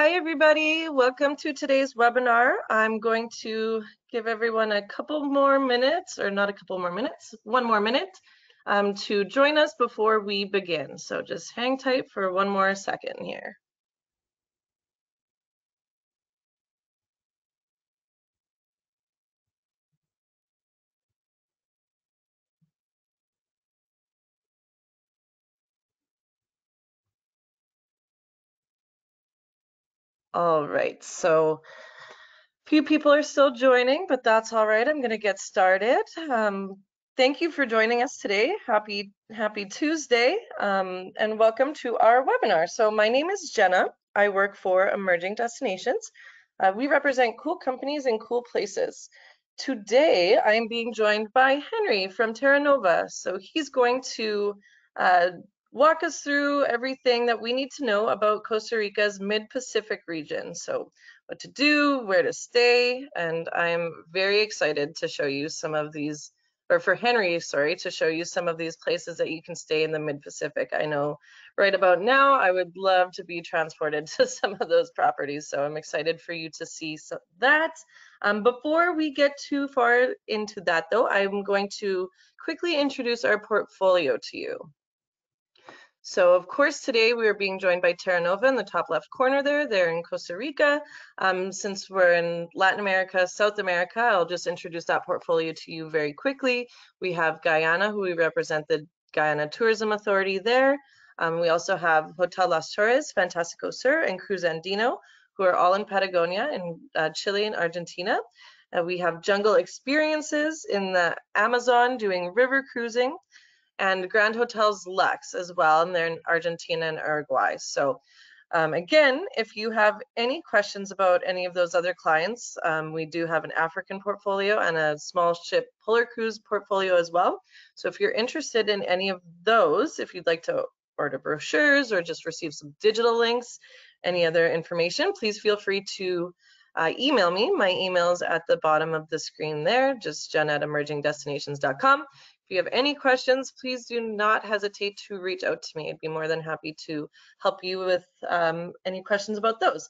Hi, everybody. Welcome to today's webinar. I'm going to give everyone a couple more minutes, or not a couple more minutes, one more minute um, to join us before we begin. So just hang tight for one more second here. All right, so a few people are still joining, but that's all right. I'm going to get started. Um, thank you for joining us today. Happy Happy Tuesday, um, and welcome to our webinar. So my name is Jenna. I work for Emerging Destinations. Uh, we represent cool companies and cool places. Today, I am being joined by Henry from Terranova. So he's going to uh, walk us through everything that we need to know about Costa Rica's mid-Pacific region. So what to do, where to stay, and I'm very excited to show you some of these, or for Henry, sorry, to show you some of these places that you can stay in the mid-Pacific. I know right about now, I would love to be transported to some of those properties, so I'm excited for you to see that. Um, before we get too far into that though, I'm going to quickly introduce our portfolio to you. So of course, today we are being joined by Terranova in the top left corner there. They're in Costa Rica. Um, since we're in Latin America, South America, I'll just introduce that portfolio to you very quickly. We have Guyana, who we represent the Guyana Tourism Authority there. Um, we also have Hotel Las Torres, Fantastico Sur, and Cruz Andino, who are all in Patagonia in uh, Chile and Argentina. Uh, we have Jungle Experiences in the Amazon doing river cruising and Grand Hotels Lux as well, and they're in Argentina and Uruguay. So um, again, if you have any questions about any of those other clients, um, we do have an African portfolio and a small ship polar cruise portfolio as well. So if you're interested in any of those, if you'd like to order brochures or just receive some digital links, any other information, please feel free to uh, email me. My email is at the bottom of the screen there, just jen at emergingdestinations.com If you have any questions, please do not hesitate to reach out to me. I'd be more than happy to help you with um, any questions about those.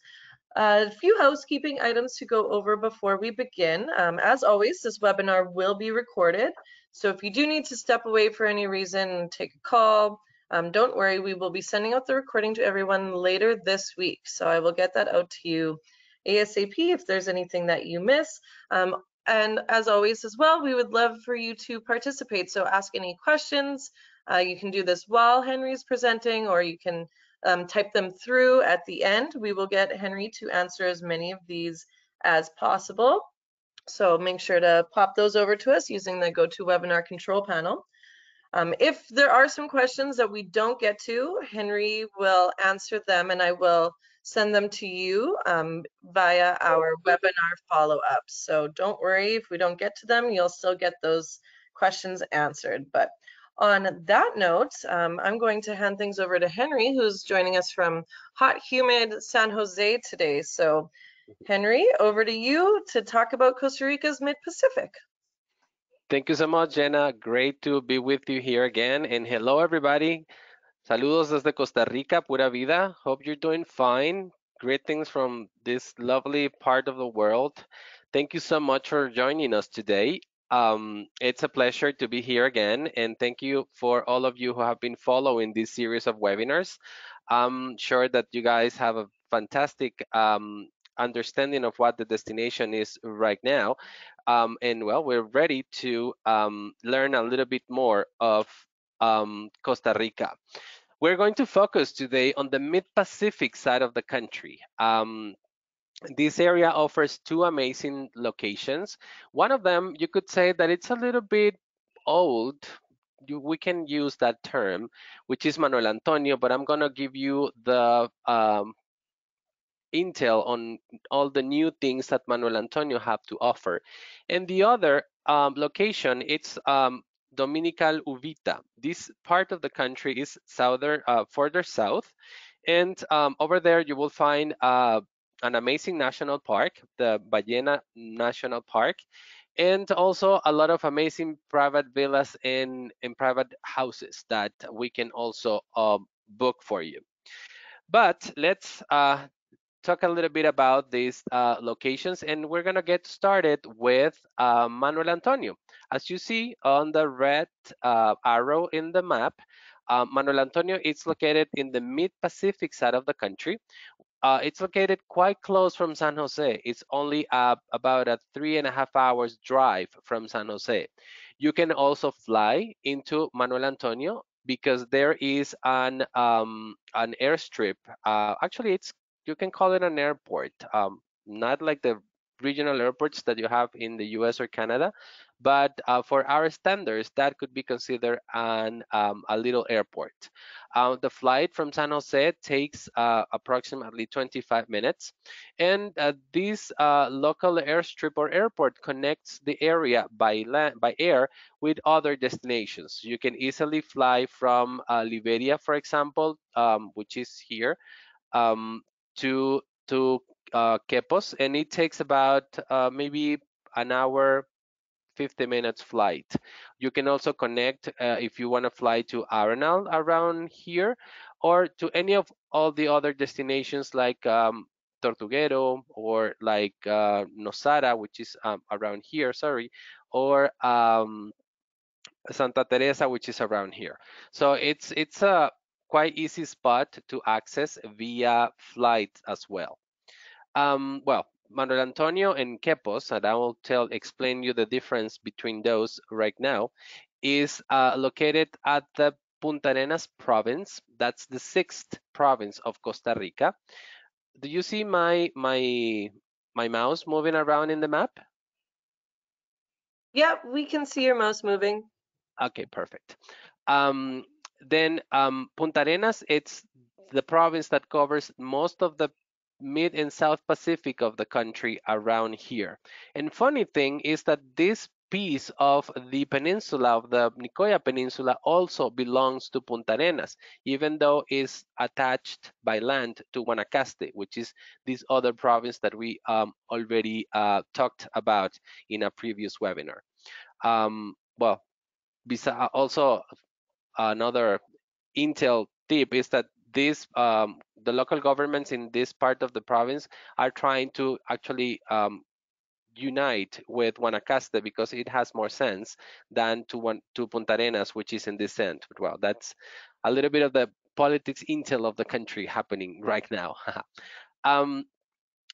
Uh, a few housekeeping items to go over before we begin. Um, as always, this webinar will be recorded. So if you do need to step away for any reason, take a call, um, don't worry, we will be sending out the recording to everyone later this week. So I will get that out to you ASAP if there's anything that you miss. Um, and as always as well, we would love for you to participate. So ask any questions. Uh, you can do this while Henry's presenting or you can um, type them through at the end. We will get Henry to answer as many of these as possible. So make sure to pop those over to us using the GoToWebinar control panel. Um, if there are some questions that we don't get to, Henry will answer them and I will send them to you um, via our webinar follow-up. So don't worry if we don't get to them, you'll still get those questions answered. But on that note, um, I'm going to hand things over to Henry, who's joining us from hot, humid San Jose today. So Henry, over to you to talk about Costa Rica's Mid-Pacific. Thank you so much, Jenna. Great to be with you here again. And hello, everybody. Saludos desde Costa Rica, pura vida. Hope you're doing fine. Greetings from this lovely part of the world. Thank you so much for joining us today. Um, it's a pleasure to be here again, and thank you for all of you who have been following this series of webinars. I'm sure that you guys have a fantastic um, understanding of what the destination is right now. Um, and well, we're ready to um, learn a little bit more of um, Costa Rica. We're going to focus today on the mid-Pacific side of the country. Um, this area offers two amazing locations. One of them, you could say that it's a little bit old. We can use that term, which is Manuel Antonio, but I'm going to give you the um, intel on all the new things that Manuel Antonio have to offer. And the other um, location, it's um, Dominical Uvita. This part of the country is southern, uh, further south. And um, over there, you will find uh, an amazing national park, the Ballena National Park, and also a lot of amazing private villas and, and private houses that we can also uh, book for you. But let's uh, talk a little bit about these uh, locations and we're gonna get started with uh, Manuel Antonio. As you see on the red uh, arrow in the map, uh, Manuel Antonio is located in the mid-Pacific side of the country. Uh, it's located quite close from San Jose. It's only uh, about a three and a half hours drive from San Jose. You can also fly into Manuel Antonio because there is an um, an airstrip. Uh, actually, it's you can call it an airport. Um, not like the regional airports that you have in the US or Canada, but uh, for our standards, that could be considered an um, a little airport. Uh, the flight from San Jose takes uh, approximately 25 minutes, and uh, this uh, local airstrip or airport connects the area by land, by air with other destinations. You can easily fly from uh, Liberia, for example, um, which is here, um, to to uh, Quepos, and it takes about uh, maybe an hour, 50 minutes flight. You can also connect uh, if you want to fly to Arenal around here, or to any of all the other destinations like um, Tortuguero or like uh, Nosara, which is um, around here, sorry, or um, Santa Teresa, which is around here. So it's it's a quite easy spot to access via flight as well. Um, well, Manuel Antonio and Quepos, and I will tell explain you the difference between those right now, is uh, located at the Punta Arenas province. That's the sixth province of Costa Rica. Do you see my my my mouse moving around in the map? Yeah, we can see your mouse moving. Okay, perfect. Um, then um, Punta Arenas, it's the province that covers most of the mid and south Pacific of the country around here. And funny thing is that this piece of the peninsula of the Nicoya Peninsula also belongs to Punta Arenas, even though it's attached by land to Guanacaste, which is this other province that we um, already uh, talked about in a previous webinar. Um, well, also another intel tip is that um, the local governments in this part of the province are trying to actually um, unite with Guanacaste because it has more sense than to one to Punta Arenas, which is in this end. Well, that's a little bit of the politics intel of the country happening right now. um,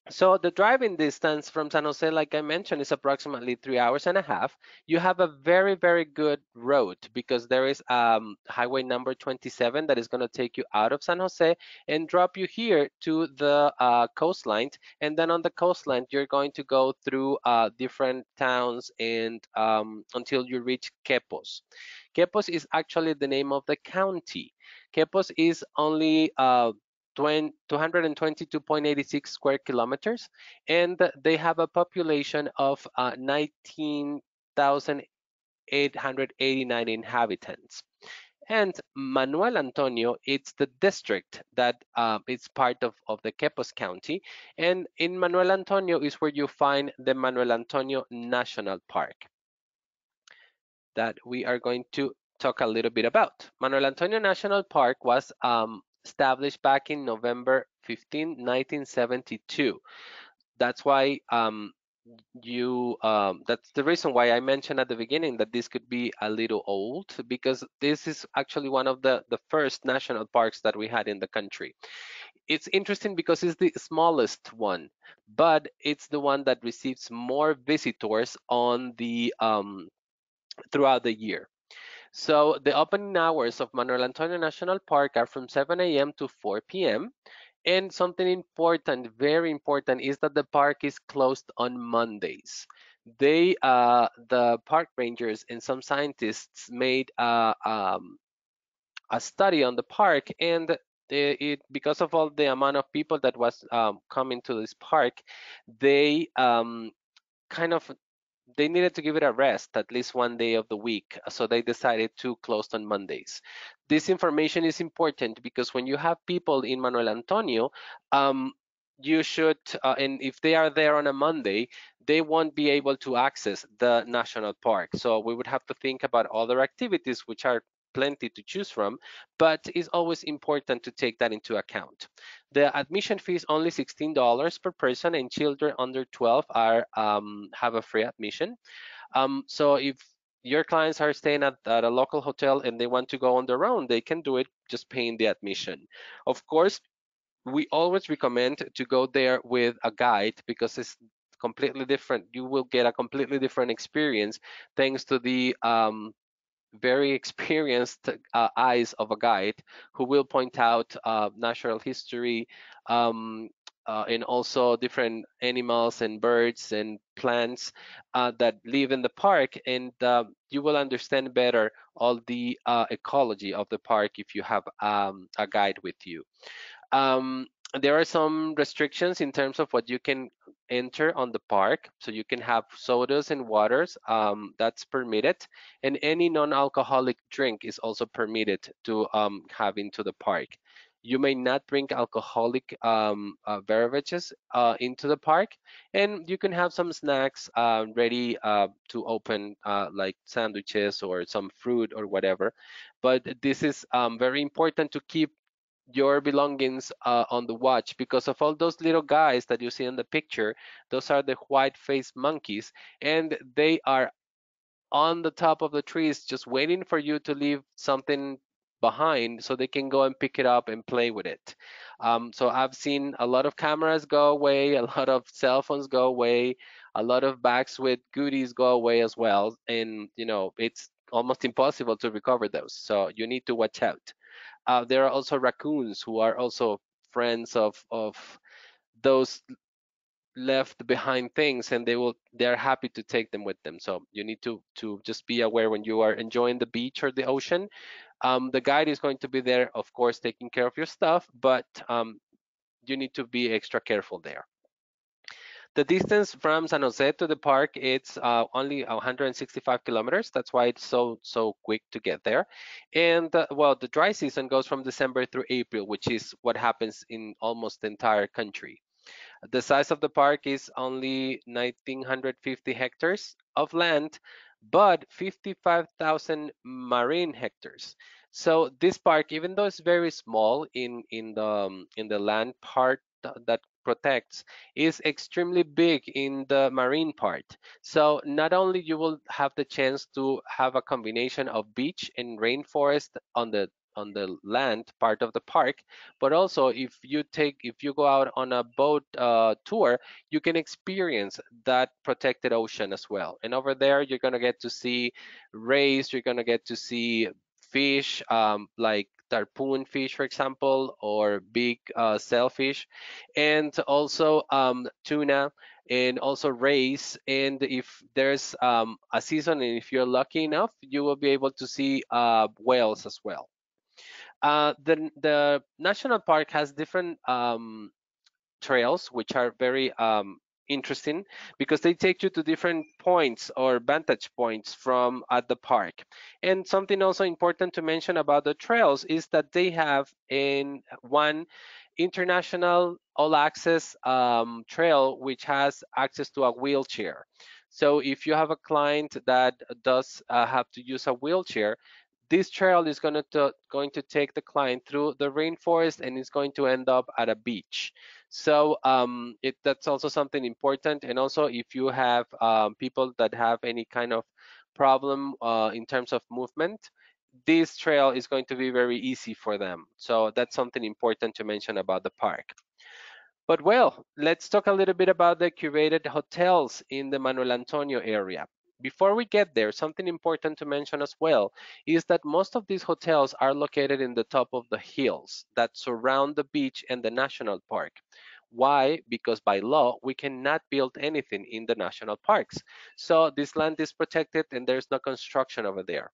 so the driving distance from San Jose, like I mentioned, is approximately three hours and a half. You have a very, very good road because there is um, highway number 27 that is going to take you out of San Jose and drop you here to the uh, coastline. And then on the coastline, you're going to go through uh, different towns and um, until you reach Quepos. Quepos is actually the name of the county. Quepos is only uh, 222.86 square kilometers, and they have a population of uh, 19,889 inhabitants. And Manuel Antonio, it's the district that uh, is part of, of the Quepos County. And in Manuel Antonio is where you find the Manuel Antonio National Park that we are going to talk a little bit about. Manuel Antonio National Park was um, established back in November 15, 1972. That's why um, you um, that's the reason why I mentioned at the beginning that this could be a little old because this is actually one of the the first national parks that we had in the country. It's interesting because it's the smallest one, but it's the one that receives more visitors on the um, throughout the year. So the opening hours of Manuel Antonio National Park are from 7 a.m. to 4 p.m. And something important, very important, is that the park is closed on Mondays. They, uh, the park rangers and some scientists made uh, um, a study on the park and it, it, because of all the amount of people that was um, coming to this park, they um, kind of they needed to give it a rest at least one day of the week. So they decided to close on Mondays. This information is important because when you have people in Manuel Antonio, um, you should, uh, and if they are there on a Monday, they won't be able to access the national park. So we would have to think about other activities which are plenty to choose from, but it's always important to take that into account. The admission fee is only $16 per person, and children under 12 are um, have a free admission. Um, so if your clients are staying at, at a local hotel and they want to go on their own, they can do it just paying the admission. Of course, we always recommend to go there with a guide because it's completely different. You will get a completely different experience thanks to the um, very experienced uh, eyes of a guide who will point out uh, natural history um, uh, and also different animals and birds and plants uh, that live in the park and uh, you will understand better all the uh, ecology of the park if you have um, a guide with you. Um, there are some restrictions in terms of what you can enter on the park. So you can have sodas and waters, um, that's permitted. And any non-alcoholic drink is also permitted to um, have into the park. You may not bring alcoholic um, uh, beverages uh, into the park, and you can have some snacks uh, ready uh, to open, uh, like sandwiches or some fruit or whatever. But this is um, very important to keep your belongings uh, on the watch because of all those little guys that you see in the picture. Those are the white-faced monkeys, and they are on the top of the trees just waiting for you to leave something behind so they can go and pick it up and play with it. Um, so I've seen a lot of cameras go away, a lot of cell phones go away, a lot of bags with goodies go away as well. And, you know, it's almost impossible to recover those. So you need to watch out. Uh, there are also raccoons who are also friends of of those left behind things and they will they're happy to take them with them. So you need to to just be aware when you are enjoying the beach or the ocean. Um, the guide is going to be there of course taking care of your stuff but um, you need to be extra careful there the distance from San Jose to the park it's uh, only 165 kilometers. That's why it's so so quick to get there. And uh, well, the dry season goes from December through April, which is what happens in almost the entire country. The size of the park is only 1950 hectares of land, but 55,000 marine hectares. So this park, even though it's very small in in the um, in the land part that protects is extremely big in the marine part. So not only you will have the chance to have a combination of beach and rainforest on the on the land part of the park but also if you take if you go out on a boat uh, tour you can experience that protected ocean as well and over there you're going to get to see rays you're going to get to see fish um, like tarpon fish, for example, or big uh, sailfish, and also um, tuna and also rays. And if there's um, a season and if you're lucky enough, you will be able to see uh, whales as well. Uh, the, the national park has different um, trails, which are very um, interesting because they take you to different points or vantage points from at the park. And something also important to mention about the trails is that they have in one international all access um, trail which has access to a wheelchair. So if you have a client that does uh, have to use a wheelchair, this trail is going to, going to take the client through the rainforest and is going to end up at a beach. So um, it, that's also something important. And also if you have um, people that have any kind of problem uh, in terms of movement, this trail is going to be very easy for them. So that's something important to mention about the park. But well, let's talk a little bit about the curated hotels in the Manuel Antonio area. Before we get there, something important to mention as well is that most of these hotels are located in the top of the hills that surround the beach and the national park. Why? Because by law, we cannot build anything in the national parks. So this land is protected and there's no construction over there.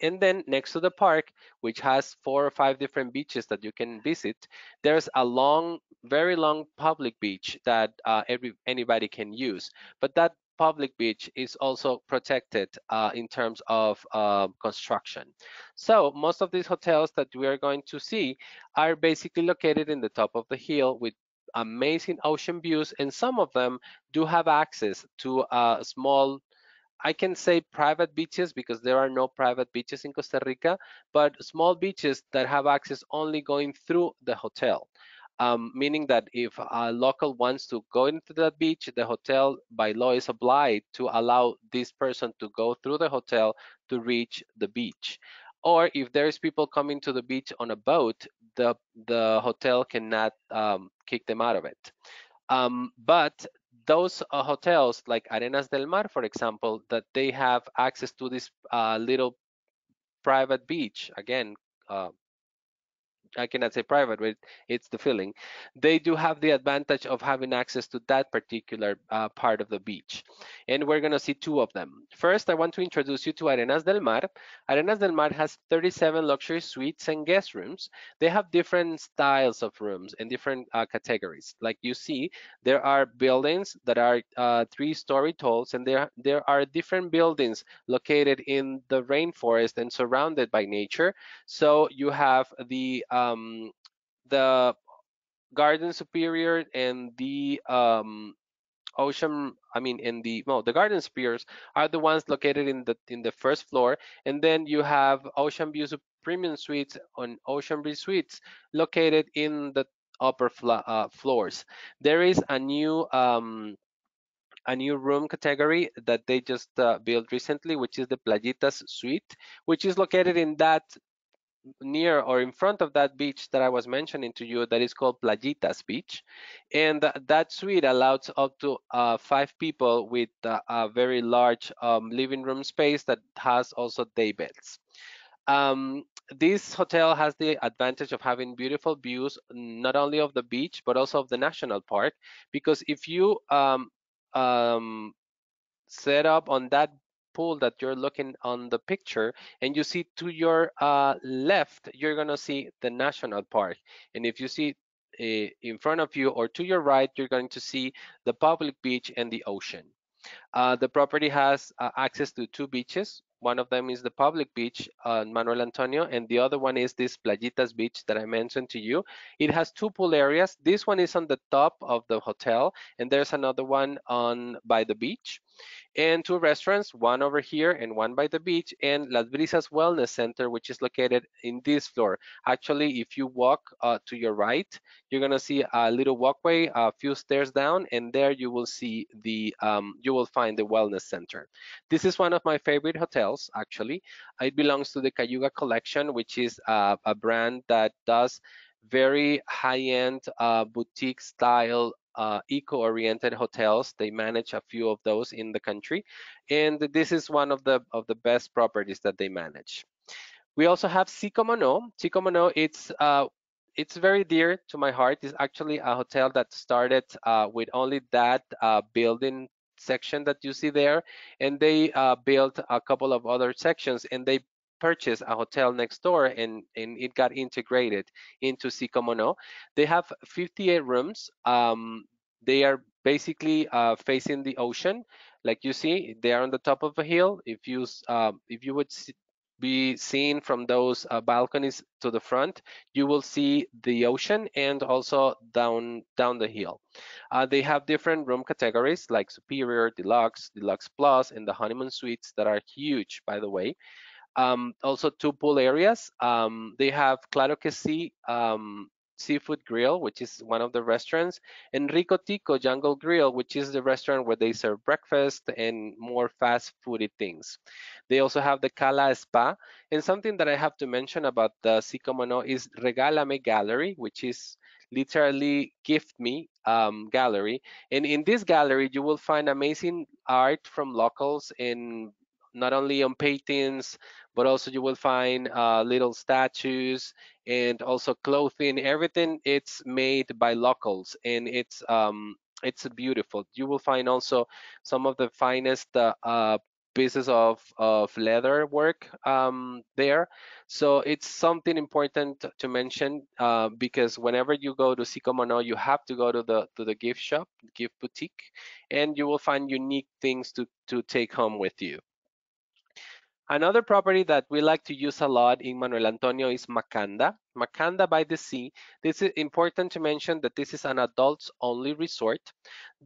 And then next to the park, which has four or five different beaches that you can visit, there's a long, very long public beach that uh, every anybody can use. But that public beach is also protected uh, in terms of uh, construction. So most of these hotels that we are going to see are basically located in the top of the hill with amazing ocean views and some of them do have access to a small I can say private beaches because there are no private beaches in Costa Rica, but small beaches that have access only going through the hotel. Um, meaning that if a local wants to go into that beach, the hotel by law is obliged to allow this person to go through the hotel to reach the beach. Or if there's people coming to the beach on a boat, the, the hotel cannot um, kick them out of it. Um, but those uh, hotels like Arenas del Mar, for example, that they have access to this uh, little private beach, again, uh, I cannot say private, but it's the feeling. They do have the advantage of having access to that particular uh, part of the beach. And we're going to see two of them. First, I want to introduce you to Arenas del Mar. Arenas del Mar has 37 luxury suites and guest rooms. They have different styles of rooms and different uh, categories. Like you see, there are buildings that are uh, three-story talls, and there, there are different buildings located in the rainforest and surrounded by nature. So you have the um, the Garden Superior and the um, Ocean, I mean, in the well, the Garden Superiors are the ones located in the in the first floor, and then you have Ocean View Premium Suites on Ocean View Suites located in the upper uh, floors. There is a new um, a new room category that they just uh, built recently, which is the Playitas Suite, which is located in that near or in front of that beach that I was mentioning to you that is called Playitas Beach. And that suite allows up to uh, five people with uh, a very large um, living room space that has also day beds. Um, this hotel has the advantage of having beautiful views, not only of the beach, but also of the national park. Because if you um, um, set up on that pool that you're looking on the picture and you see to your uh, left, you're gonna see the national park. And if you see uh, in front of you or to your right, you're going to see the public beach and the ocean. Uh, the property has uh, access to two beaches. One of them is the public beach on Manuel Antonio, and the other one is this Playitas beach that I mentioned to you. It has two pool areas. This one is on the top of the hotel, and there's another one on by the beach and two restaurants, one over here and one by the beach, and Las Brisas Wellness Center, which is located in this floor. Actually, if you walk uh, to your right, you're gonna see a little walkway, a few stairs down, and there you will see the, um, you will find the Wellness Center. This is one of my favorite hotels, actually. It belongs to the Cayuga Collection, which is uh, a brand that does very high-end uh, boutique style uh, eco-oriented hotels. They manage a few of those in the country, and this is one of the of the best properties that they manage. We also have Si Como No. Si Como No, it's uh, it's very dear to my heart. It's actually a hotel that started uh, with only that uh, building section that you see there, and they uh, built a couple of other sections, and they purchased a hotel next door and, and it got integrated into Si Como No. They have 58 rooms. Um, they are basically uh, facing the ocean. Like you see, they are on the top of a hill. If you uh, if you would be seen from those uh, balconies to the front, you will see the ocean and also down down the hill. Uh, they have different room categories like Superior, Deluxe, Deluxe Plus, and the honeymoon suites that are huge, by the way. Um, also two pool areas. Um, they have Claro que sí um, Seafood Grill, which is one of the restaurants, and Rico Tico Jungle Grill, which is the restaurant where they serve breakfast and more fast foody things. They also have the Cala Spa, and something that I have to mention about the Si Como No is Regálame Gallery, which is literally gift me um, gallery. And in this gallery, you will find amazing art from locals in not only on paintings, but also you will find uh, little statues and also clothing. Everything it's made by locals, and it's um, it's beautiful. You will find also some of the finest uh, uh, pieces of, of leather work um, there. So it's something important to mention uh, because whenever you go to Si Como No, you have to go to the to the gift shop, gift boutique, and you will find unique things to to take home with you. Another property that we like to use a lot in Manuel Antonio is Makanda. Makanda by the Sea. This is important to mention that this is an adults only resort.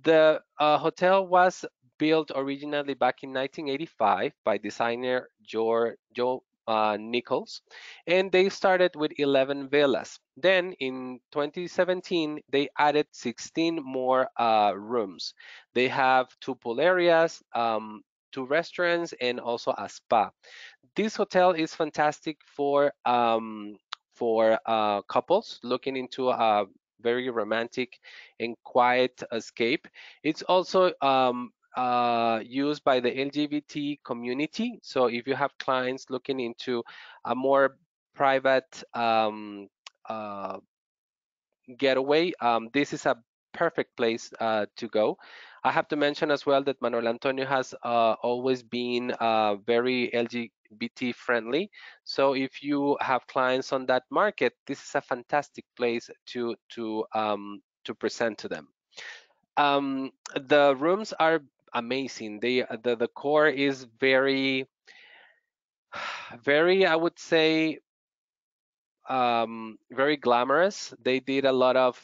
The uh, hotel was built originally back in 1985 by designer Joe, Joe uh, Nichols, and they started with 11 villas. Then in 2017, they added 16 more uh, rooms. They have two pool areas, um, two restaurants, and also a spa. This hotel is fantastic for um, for uh, couples looking into a very romantic and quiet escape. It's also um, uh, used by the LGBT community. So if you have clients looking into a more private um, uh, getaway, um, this is a perfect place uh, to go. I have to mention as well that Manuel Antonio has uh, always been uh, very LGBT friendly. So if you have clients on that market, this is a fantastic place to to um, to present to them. Um, the rooms are amazing. They the the core is very very I would say um, very glamorous. They did a lot of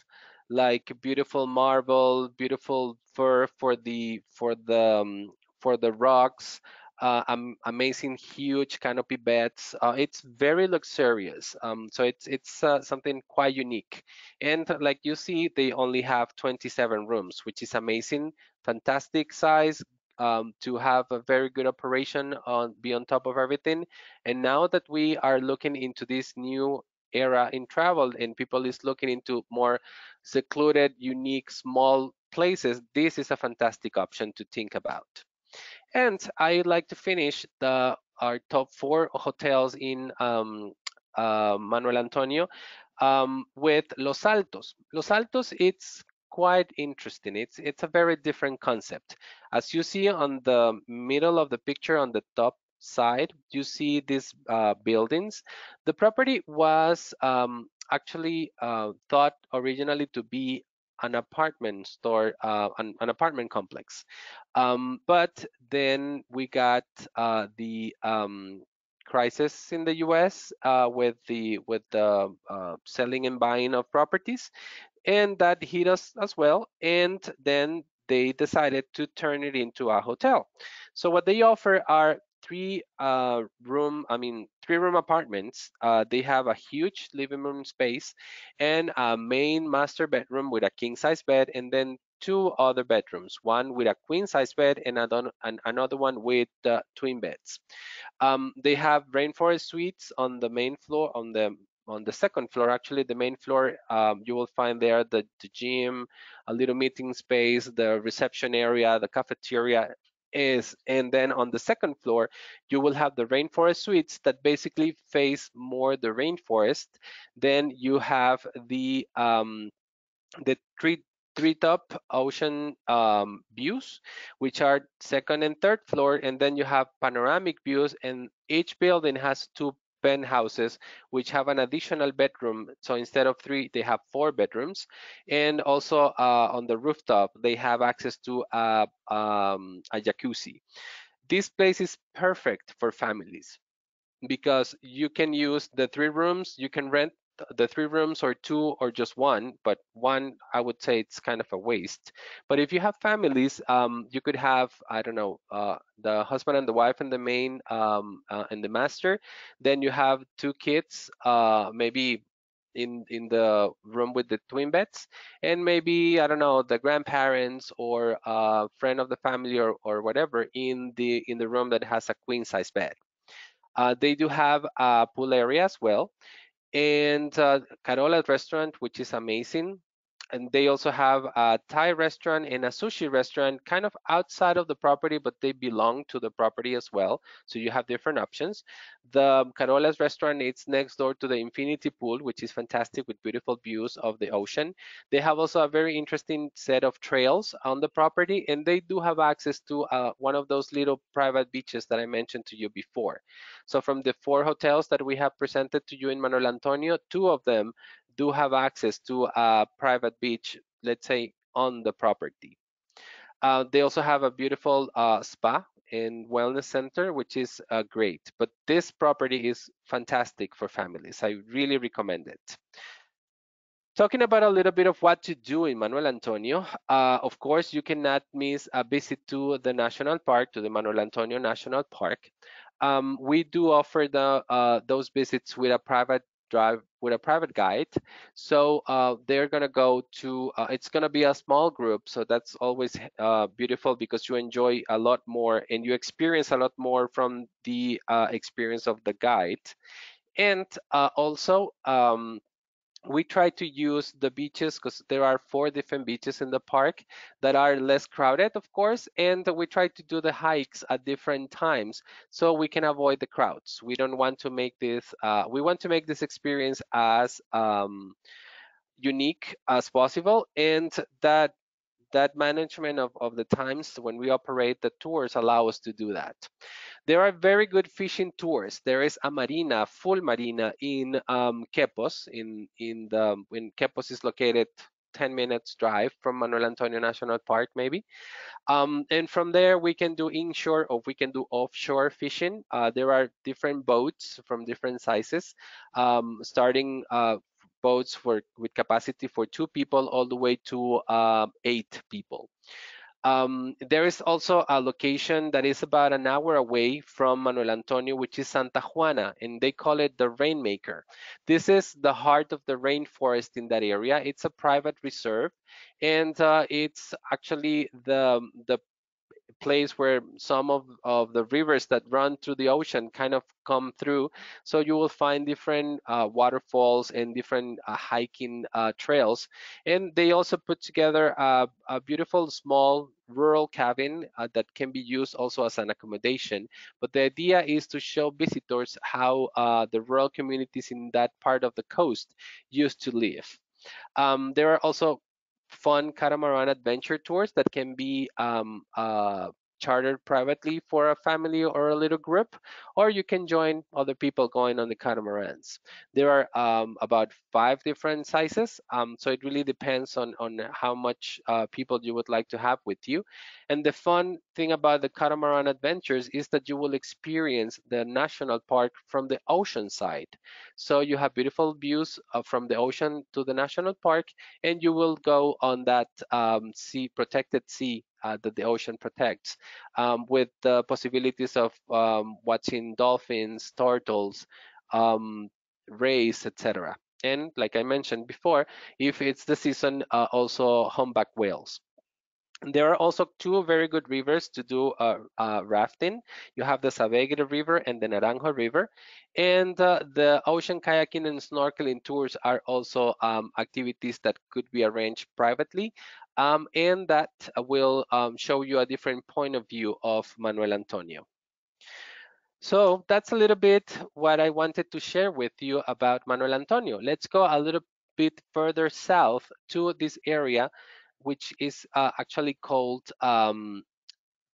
like beautiful marble, beautiful fur for the for the um, for the rocks, uh, um, amazing huge canopy beds. Uh, it's very luxurious. Um, so it's it's uh, something quite unique. And like you see, they only have 27 rooms, which is amazing, fantastic size. Um, to have a very good operation on be on top of everything and now that we are looking into this new era in travel and people is looking into more secluded unique small places this is a fantastic option to think about and I'd like to finish the our top four hotels in um, uh, Manuel Antonio um, with Los Altos. Los Altos, it's quite interesting. It's it's a very different concept. As you see on the middle of the picture on the top side, you see these uh, buildings. The property was um, actually uh, thought originally to be an apartment store, uh, an, an, apartment complex. Um, but then we got uh, the um, crisis in the U.S. Uh, with the with the uh, selling and buying of properties, and that hit us as well. And then they decided to turn it into a hotel. So what they offer are three uh, room, I mean, three room apartments. Uh, they have a huge living room space and a main master bedroom with a king size bed and then two other bedrooms, one with a queen size bed and another one with uh, twin beds. Um, they have rainforest suites on the main floor, on the on the second floor, actually the main floor, um, you will find there the, the gym, a little meeting space, the reception area, the cafeteria, is and then on the second floor you will have the rainforest suites that basically face more the rainforest. Then you have the um, the tree treetop ocean um, views which are second and third floor and then you have panoramic views and each building has two penthouses which have an additional bedroom. So instead of three they have four bedrooms. And also uh, on the rooftop they have access to a, um, a jacuzzi. This place is perfect for families because you can use the three rooms you can rent the three rooms or two or just one but one i would say it's kind of a waste. But if you have families um, you could have i don't know uh, the husband and the wife and the main um, uh, and the master. Then you have two kids uh, maybe in in the room with the twin beds. And maybe i don't know the grandparents or a friend of the family or, or whatever in the in the room that has a queen size bed. Uh, they do have a pool area as well and uh, Carola restaurant, which is amazing and they also have a Thai restaurant and a sushi restaurant kind of outside of the property, but they belong to the property as well. So you have different options. The Carola's restaurant is next door to the infinity pool, which is fantastic with beautiful views of the ocean. They have also a very interesting set of trails on the property, and they do have access to uh, one of those little private beaches that I mentioned to you before. So from the four hotels that we have presented to you in Manuel Antonio, two of them do have access to a private beach, let's say on the property. Uh, they also have a beautiful uh, spa and wellness center, which is uh, great. But this property is fantastic for families. I really recommend it. Talking about a little bit of what to do in Manuel Antonio, uh, of course, you cannot miss a visit to the national park, to the Manuel Antonio National Park. Um, we do offer the uh, those visits with a private drive with a private guide. So uh, they're gonna go to. Uh, it's gonna be a small group, so that's always uh, beautiful because you enjoy a lot more and you experience a lot more from the uh, experience of the guide. And uh, also, um, we try to use the beaches because there are four different beaches in the park that are less crowded, of course, and we try to do the hikes at different times so we can avoid the crowds. We don't want to make this, uh, we want to make this experience as um, unique as possible and that that management of, of the times when we operate the tours allow us to do that. There are very good fishing tours. There is a marina, full marina in um, Quepos. In in the in Quepos is located 10 minutes drive from Manuel Antonio National Park, maybe. Um, and from there, we can do inshore or we can do offshore fishing. Uh, there are different boats from different sizes, um, starting uh, boats for with capacity for two people all the way to uh, eight people. Um, there is also a location that is about an hour away from Manuel Antonio, which is Santa Juana, and they call it the Rainmaker. This is the heart of the rainforest in that area. It's a private reserve, and uh, it's actually the the place where some of, of the rivers that run through the ocean kind of come through. So you will find different uh, waterfalls and different uh, hiking uh, trails. And they also put together a, a beautiful small rural cabin uh, that can be used also as an accommodation. But the idea is to show visitors how uh, the rural communities in that part of the coast used to live. Um, there are also fun catamaran adventure tours that can be um, uh, chartered privately for a family or a little group, or you can join other people going on the catamarans. There are um, about five different sizes, um, so it really depends on, on how much uh, people you would like to have with you. And the fun thing about the catamaran adventures is that you will experience the national park from the ocean side. So you have beautiful views uh, from the ocean to the national park, and you will go on that um, sea protected sea uh, that the ocean protects, um, with the possibilities of um, watching dolphins, turtles, um, rays, etc. And like I mentioned before, if it's the season, uh, also humpback whales. There are also two very good rivers to do uh, uh, rafting. You have the Savegre River and the Naranjo River. And uh, the ocean kayaking and snorkeling tours are also um, activities that could be arranged privately. Um, and that will um, show you a different point of view of Manuel Antonio. So that's a little bit what I wanted to share with you about Manuel Antonio. Let's go a little bit further south to this area which is uh, actually called um,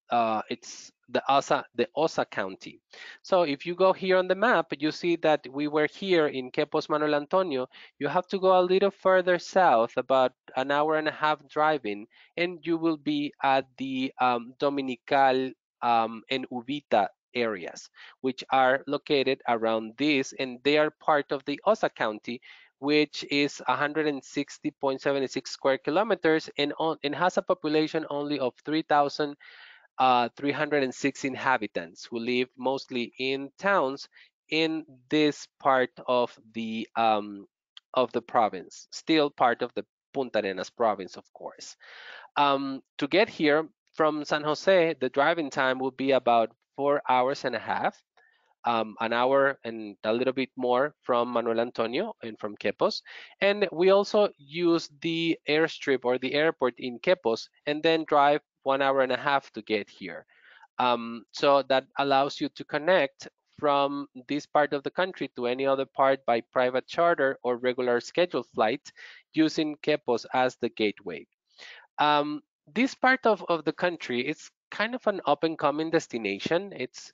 uh, it's the Osa the Osa County. So if you go here on the map, you see that we were here in Quepos Manuel Antonio. You have to go a little further south, about an hour and a half driving, and you will be at the um, Dominical um, and Uvita areas, which are located around this, and they are part of the Osa County, which is 160.76 square kilometers and, on, and has a population only of 3,306 uh, inhabitants who live mostly in towns in this part of the um, of the province, still part of the Punta Arenas province, of course. Um, to get here from San Jose, the driving time will be about four hours and a half um, an hour and a little bit more from Manuel Antonio and from Quepos. And we also use the airstrip or the airport in Quepos and then drive one hour and a half to get here. Um, so that allows you to connect from this part of the country to any other part by private charter or regular scheduled flight using Quepos as the gateway. Um, this part of, of the country is kind of an up and coming destination. It's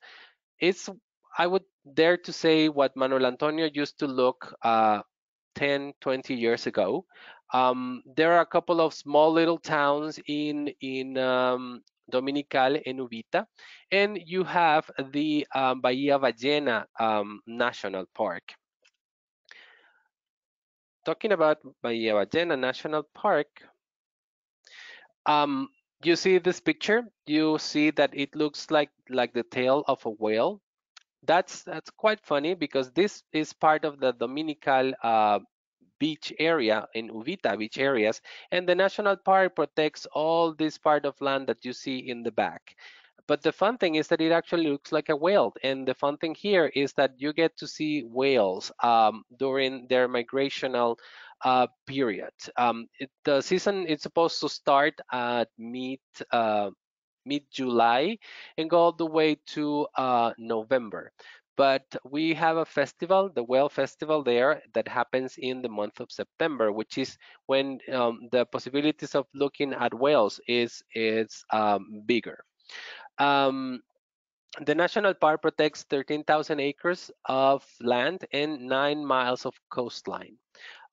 it's I would dare to say what Manuel Antonio used to look uh, 10, 20 years ago. Um, there are a couple of small little towns in in um, Dominical and Uvita, and you have the um, Bahia Ballena um, National Park. talking about Bahia Ballena National Park, um, you see this picture. You see that it looks like like the tail of a whale. That's that's quite funny because this is part of the Dominical uh, beach area in Uvita beach areas, and the national park protects all this part of land that you see in the back. But the fun thing is that it actually looks like a whale. And the fun thing here is that you get to see whales um, during their migrational uh, period. Um, it, the season is supposed to start at mid uh, mid July and go all the way to uh, November. But we have a festival, the Whale Festival there, that happens in the month of September, which is when um, the possibilities of looking at whales is is um, bigger. Um, the national park protects 13,000 acres of land and nine miles of coastline.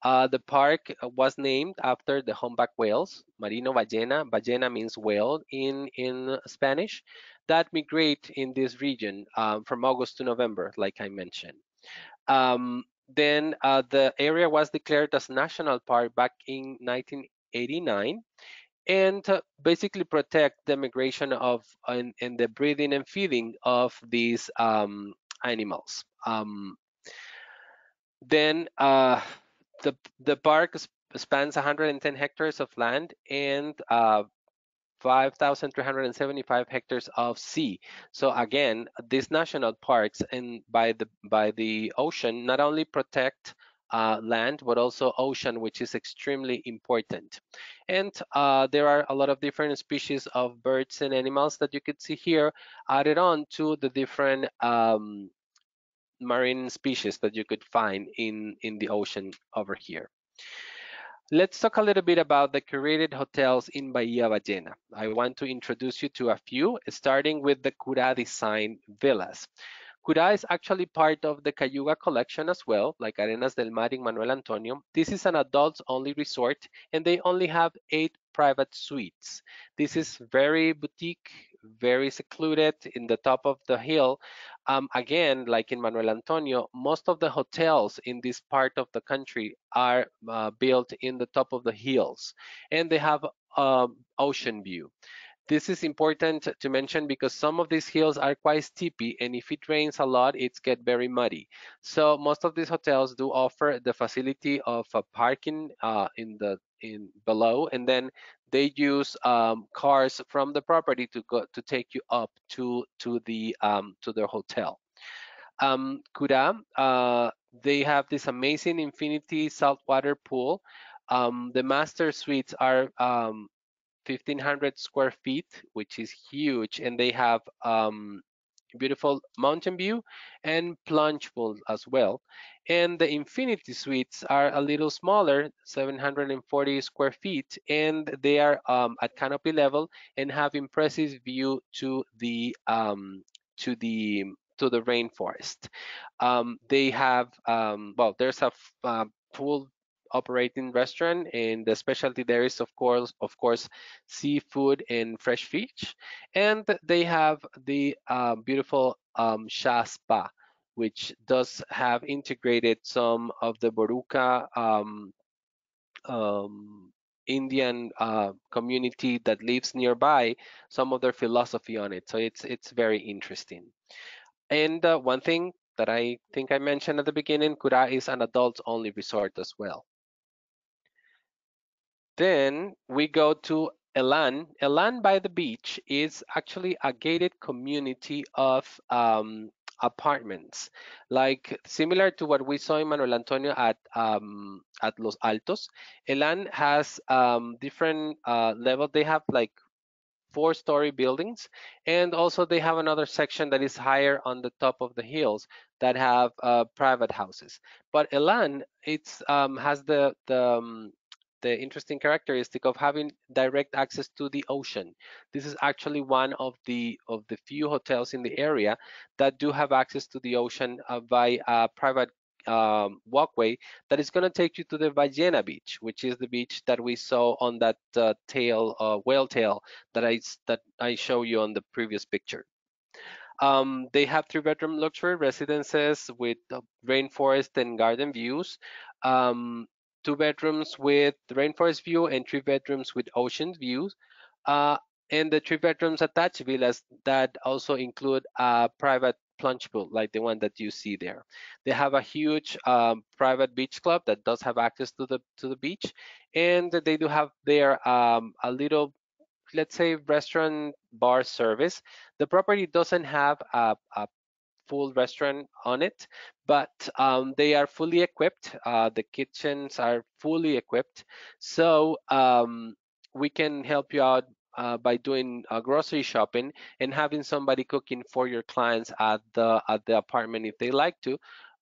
Uh, the park was named after the humpback whales, Marino ballena. Ballena means whale in, in Spanish, that migrate in this region um, from August to November, like I mentioned. Um, then uh, the area was declared as national park back in 1989 and basically protect the migration of and, and, the breeding and feeding of these um, animals. Um, then uh, the the park spans 110 hectares of land and uh, 5,375 hectares of sea. So again, these national parks and by the by the ocean not only protect uh, land, but also ocean, which is extremely important. And uh, there are a lot of different species of birds and animals that you could see here added on to the different um, marine species that you could find in, in the ocean over here. Let's talk a little bit about the curated hotels in Bahia Ballena. I want to introduce you to a few, starting with the Cura Design Villas. Cura is actually part of the Cayuga collection as well, like Arenas del Mar in Manuel Antonio. This is an adults-only resort, and they only have eight private suites. This is very boutique, very secluded in the top of the hill. Um, again, like in Manuel Antonio, most of the hotels in this part of the country are uh, built in the top of the hills, and they have um, ocean view. This is important to mention because some of these hills are quite steepy and if it rains a lot, it's get very muddy. So most of these hotels do offer the facility of parking uh, in the in below and then they use um, cars from the property to go to take you up to to the um, to their hotel. Um, Cura, uh, they have this amazing infinity saltwater pool. Um, the master suites are um, 1500 square feet, which is huge, and they have um, beautiful mountain view and plunge pool as well. And the infinity suites are a little smaller, 740 square feet, and they are um, at canopy level and have impressive view to the um, to the to the rainforest. Um, they have um, well, there's a uh, pool operating restaurant and the specialty there is of course of course seafood and fresh fish and they have the uh, beautiful um, Spa which does have integrated some of the Boruca um, um, Indian uh, community that lives nearby, some of their philosophy on it. So it's it's very interesting. And uh, one thing that I think I mentioned at the beginning, Cura is an adults-only resort as well. Then we go to Elan. Elan by the beach is actually a gated community of um, apartments, like similar to what we saw in Manuel Antonio at um, at Los Altos. Elan has um, different uh, levels. They have like four-story buildings, and also they have another section that is higher on the top of the hills that have uh, private houses. But Elan, it's um, has the the um, the interesting characteristic of having direct access to the ocean. This is actually one of the of the few hotels in the area that do have access to the ocean uh, by a private um, walkway that is going to take you to the Ballena Beach, which is the beach that we saw on that uh, tail, uh, whale tail that I that I show you on the previous picture. Um, they have three bedroom luxury residences with rainforest and garden views. Um, two bedrooms with rainforest view and three bedrooms with ocean views. Uh, and the three bedrooms attached villas that also include a private plunge pool like the one that you see there. They have a huge um, private beach club that does have access to the to the beach, and they do have there um, a little, let's say, restaurant bar service. The property doesn't have a, a full restaurant on it, but um, they are fully equipped. Uh, the kitchens are fully equipped, so um, we can help you out uh, by doing uh, grocery shopping and having somebody cooking for your clients at the at the apartment if they like to,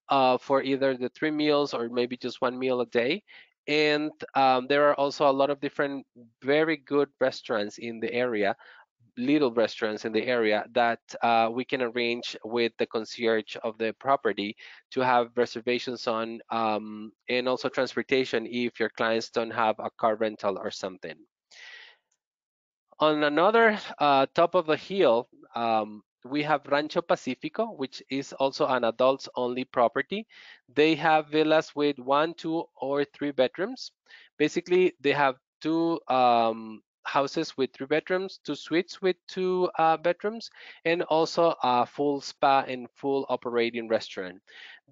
uh, for either the three meals or maybe just one meal a day. And um, there are also a lot of different very good restaurants in the area little restaurants in the area that uh, we can arrange with the concierge of the property to have reservations on um, and also transportation if your clients don't have a car rental or something. On another uh, top of the hill, um, we have Rancho Pacifico, which is also an adults only property. They have villas with one, two, or three bedrooms. Basically, they have two um, houses with three bedrooms, two suites with two uh, bedrooms, and also a full spa and full operating restaurant.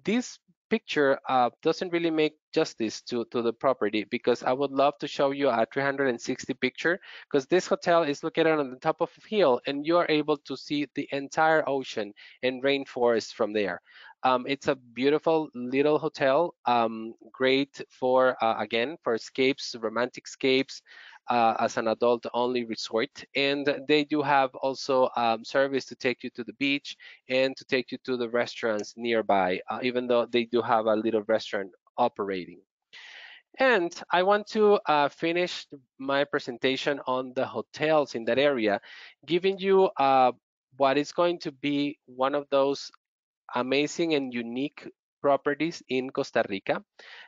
This picture uh, doesn't really make justice to, to the property because I would love to show you a 360 picture because this hotel is located on the top of a hill and you are able to see the entire ocean and rainforest from there. Um, it's a beautiful little hotel, um, great for, uh, again, for escapes, romantic escapes, uh, as an adult only resort. And they do have also um, service to take you to the beach and to take you to the restaurants nearby uh, even though they do have a little restaurant operating. And I want to uh, finish my presentation on the hotels in that area, giving you uh, what is going to be one of those amazing and unique properties in Costa Rica.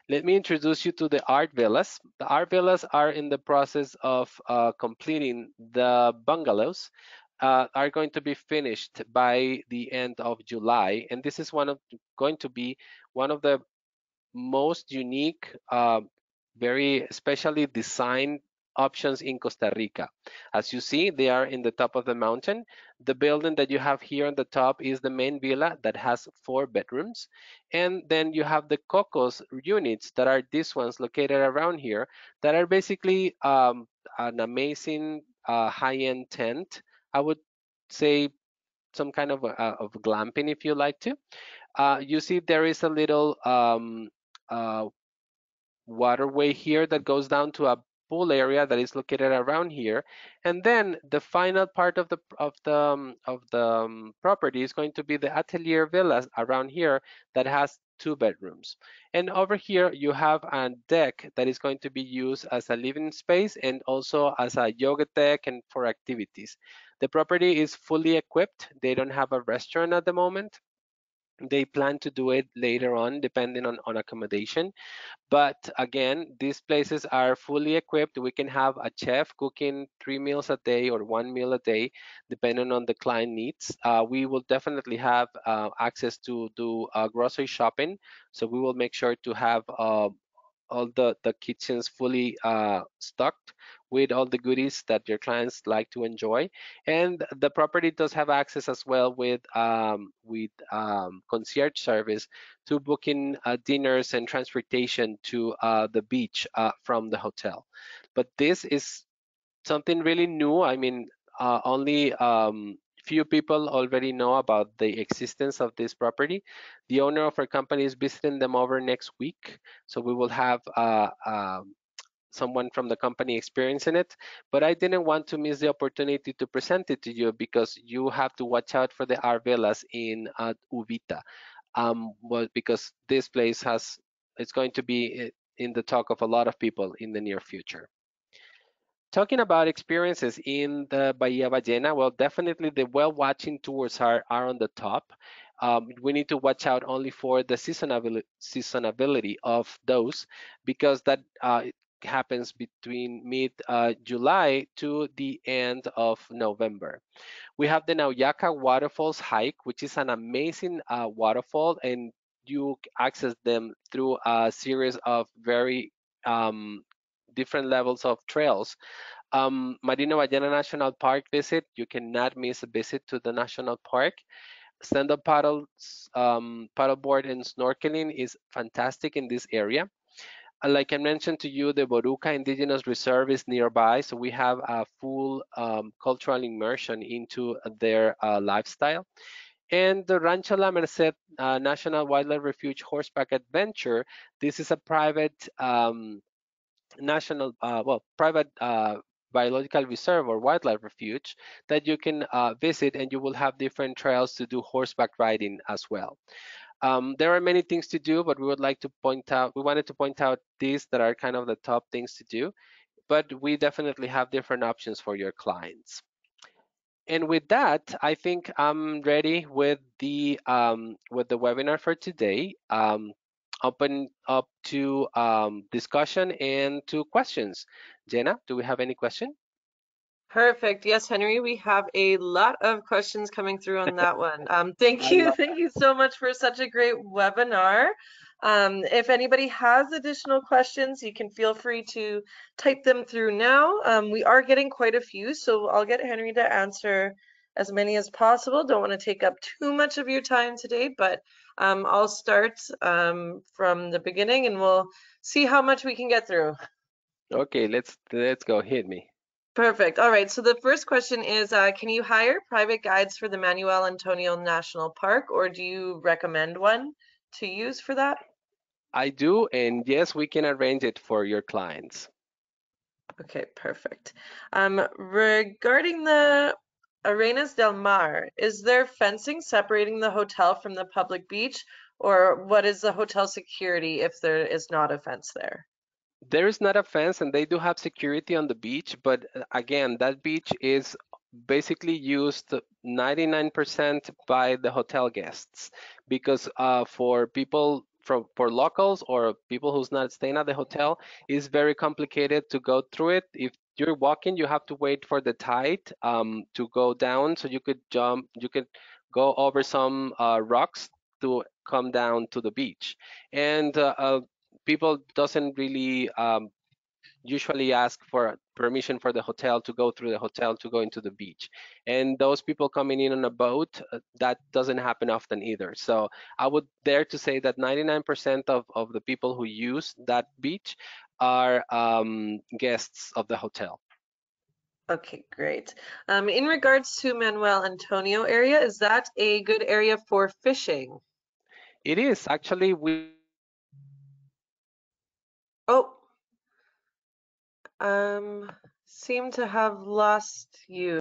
Let me introduce you to the art villas. The art villas are in the process of uh, completing the bungalows. Uh, are going to be finished by the end of July, and this is one of going to be one of the most unique, uh, very specially designed options in Costa Rica. As you see, they are in the top of the mountain. The building that you have here on the top is the main villa that has four bedrooms. And then you have the Cocos units that are these ones located around here that are basically um, an amazing uh, high-end tent. I would say some kind of, uh, of glamping if you like to. Uh, you see there is a little um, uh, waterway here that goes down to a pool area that is located around here. And then the final part of the of the um, of the um, property is going to be the atelier villas around here that has two bedrooms. And over here you have a deck that is going to be used as a living space and also as a yoga deck and for activities. The property is fully equipped. They don't have a restaurant at the moment they plan to do it later on depending on, on accommodation. But again these places are fully equipped. We can have a chef cooking three meals a day or one meal a day depending on the client needs. Uh, we will definitely have uh, access to do uh, grocery shopping. So we will make sure to have uh, all the the kitchens fully uh, stocked with all the goodies that your clients like to enjoy. And the property does have access as well with um, with um, concierge service to booking uh, dinners and transportation to uh, the beach uh, from the hotel. But this is something really new. I mean uh, only um, few people already know about the existence of this property. The owner of our company is visiting them over next week. So we will have uh, uh, someone from the company experiencing it. But I didn't want to miss the opportunity to present it to you because you have to watch out for the art villas in uh, Uvita. Um, well, because this place has, it's going to be in the talk of a lot of people in the near future. Talking about experiences in the Bahia Ballena, well, definitely the whale watching tours are, are on the top. Um, we need to watch out only for the seasonability, of those because that uh, happens between mid-July uh, to the end of November. We have the Nauyaca Waterfalls hike, which is an amazing uh, waterfall, and you access them through a series of very um, different levels of trails. Um, Marina Ballena National Park visit, you cannot miss a visit to the national park. Stand-up paddles, um, paddleboard and snorkeling is fantastic in this area. Uh, like I mentioned to you, the Boruca Indigenous Reserve is nearby, so we have a full um, cultural immersion into their uh, lifestyle. And the Rancho La Merced uh, National Wildlife Refuge Horseback Adventure, this is a private um, national, uh, well, private uh, biological reserve or wildlife refuge that you can uh, visit and you will have different trails to do horseback riding as well. Um, there are many things to do, but we would like to point out, we wanted to point out these that are kind of the top things to do, but we definitely have different options for your clients. And with that, I think I'm ready with the um, with the webinar for today. Um, open up to um, discussion and to questions. Jenna, do we have any question? Perfect. Yes, Henry, we have a lot of questions coming through on that one. Um, thank you. Thank you so much for such a great webinar. Um, if anybody has additional questions, you can feel free to type them through now. Um, we are getting quite a few, so I'll get Henry to answer as many as possible. Don't want to take up too much of your time today, but um, I'll start um, from the beginning and we'll see how much we can get through. Okay, let's let's go. Hit me. Perfect. All right. So the first question is, uh, can you hire private guides for the Manuel Antonio National Park, or do you recommend one to use for that? I do, and yes, we can arrange it for your clients. Okay, perfect. Um, regarding the Arenas del Mar, is there fencing separating the hotel from the public beach, or what is the hotel security if there is not a fence there? There is not a fence, and they do have security on the beach, but uh, again, that beach is basically used 99% by the hotel guests because uh, for people from for locals or people who's not staying at the hotel it's very complicated to go through it if you're walking you have to wait for the tide um, to go down so you could jump you could go over some uh, rocks to come down to the beach and uh, uh people doesn't really um, usually ask for permission for the hotel to go through the hotel to go into the beach. And those people coming in on a boat, uh, that doesn't happen often either. So I would dare to say that 99% of, of the people who use that beach are um, guests of the hotel. Okay, great. Um, in regards to Manuel Antonio area, is that a good area for fishing? It is actually we Oh, um, seem to have lost you.